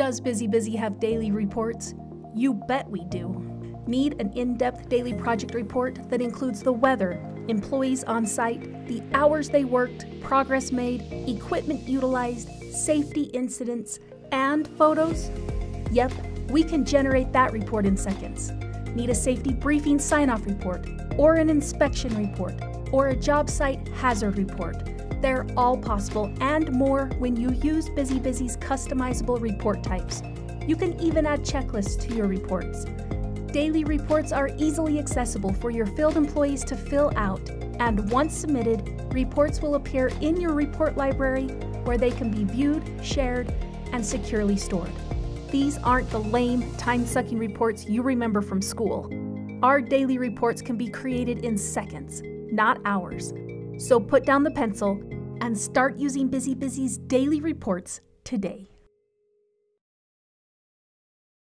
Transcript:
Does Busy Busy have daily reports? You bet we do. Need an in depth daily project report that includes the weather, employees on site, the hours they worked, progress made, equipment utilized, safety incidents, and photos? Yep, we can generate that report in seconds. Need a safety briefing sign off report, or an inspection report, or a job site hazard report. They're all possible and more when you use Busy Busy's customizable report types. You can even add checklists to your reports. Daily reports are easily accessible for your field employees to fill out, and once submitted, reports will appear in your report library where they can be viewed, shared, and securely stored. These aren't the lame, time sucking reports you remember from school. Our daily reports can be created in seconds, not hours. So put down the pencil and start using Busy Busy's daily reports today.